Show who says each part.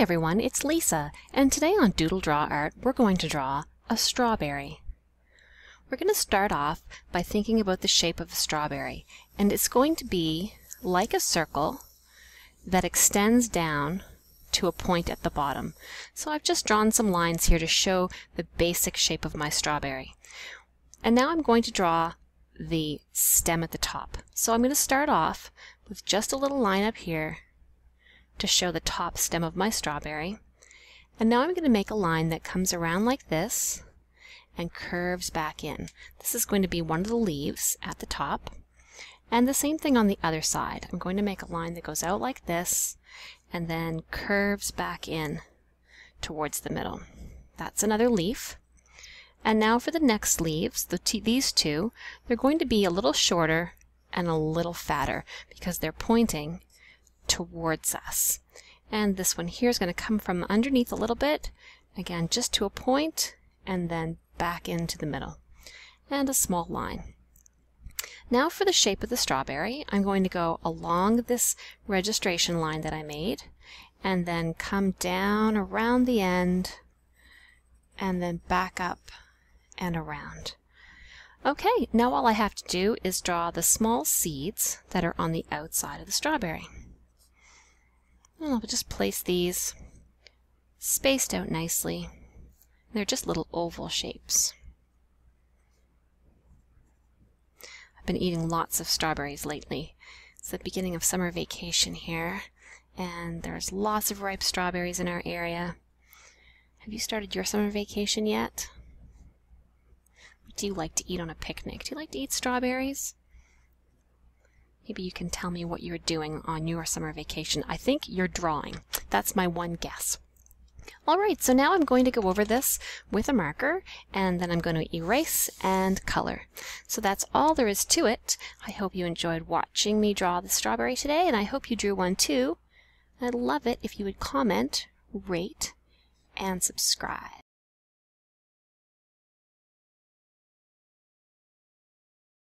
Speaker 1: everyone, it's Lisa, and today on Doodle Draw Art we're going to draw a strawberry. We're going to start off by thinking about the shape of a strawberry, and it's going to be like a circle that extends down to a point at the bottom. So I've just drawn some lines here to show the basic shape of my strawberry. And now I'm going to draw the stem at the top. So I'm going to start off with just a little line up here to show the top stem of my strawberry. And now I'm going to make a line that comes around like this and curves back in. This is going to be one of the leaves at the top. And the same thing on the other side. I'm going to make a line that goes out like this and then curves back in towards the middle. That's another leaf. And now for the next leaves, the these two, they're going to be a little shorter and a little fatter because they're pointing towards us. And this one here is going to come from underneath a little bit, again just to a point, and then back into the middle. And a small line. Now for the shape of the strawberry, I'm going to go along this registration line that I made, and then come down around the end, and then back up and around. Okay, now all I have to do is draw the small seeds that are on the outside of the strawberry. I'll just place these spaced out nicely. They're just little oval shapes. I've been eating lots of strawberries lately. It's the beginning of summer vacation here, and there's lots of ripe strawberries in our area. Have you started your summer vacation yet? What do you like to eat on a picnic? Do you like to eat strawberries? Maybe you can tell me what you're doing on your summer vacation. I think you're drawing. That's my one guess. Alright, so now I'm going to go over this with a marker and then I'm going to erase and color. So that's all there is to it. I hope you enjoyed watching me draw the strawberry today and I hope you drew one too. I'd love it if you would comment, rate, and subscribe.